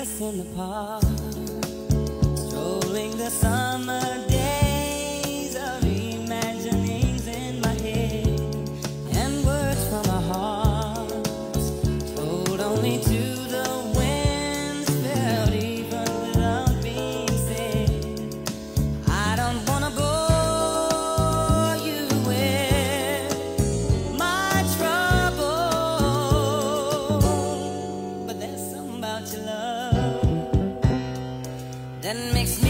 Us in the park, strolling the summer that makes me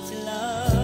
Much love.